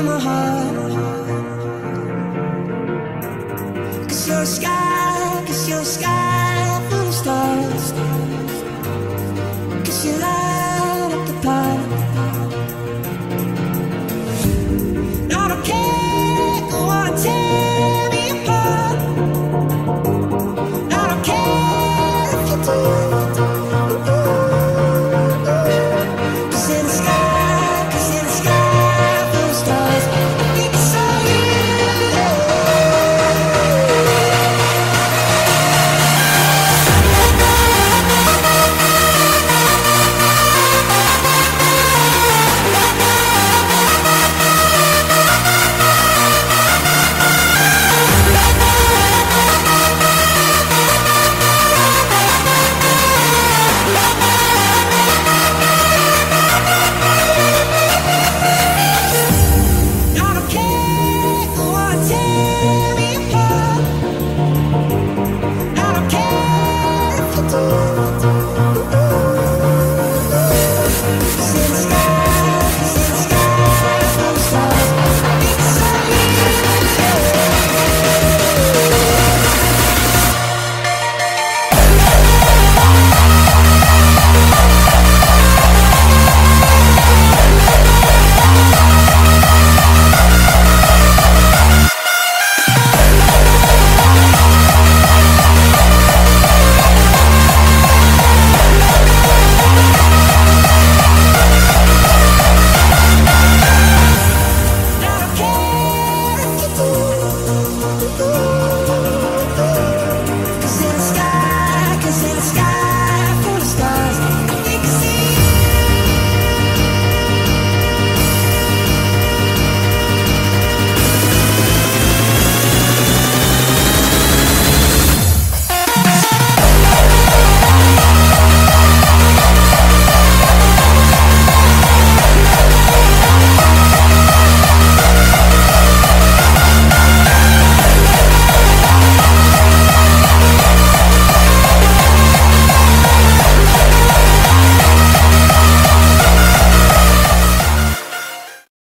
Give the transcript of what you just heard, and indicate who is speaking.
Speaker 1: in my heart. Cause you're a sky, cause you're a sky full of stars. Cause you light up the path. Not okay, tear me apart. Not if you do. Oh.